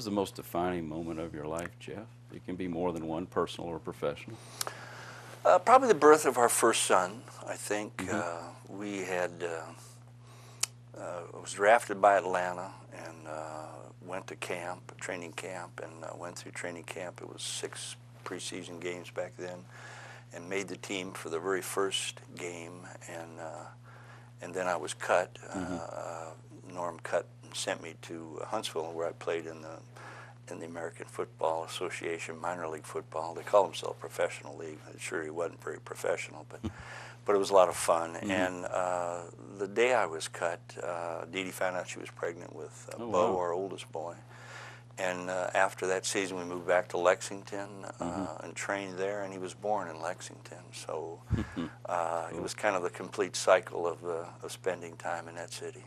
was the most defining moment of your life, Jeff? It can be more than one, personal or professional. Uh, probably the birth of our first son. I think uh, we had uh, uh, was drafted by Atlanta and uh, went to camp, training camp, and uh, went through training camp. It was six preseason games back then, and made the team for the very first game. And uh, and then I was cut. Uh, Norm cut sent me to Huntsville, where I played in the in the American Football Association minor league football. They call themselves professional league. I'm sure he wasn't very professional, but but it was a lot of fun. And uh, the day I was cut, uh, Dee Dee found out she was pregnant with uh, Oh, Bo, wow. our oldest boy. And uh, after that season, we moved back to Lexington uh, Mm-hmm. and trained there, and he was born in Lexington. So uh, it was kind of the complete cycle of, uh, of spending time in that city.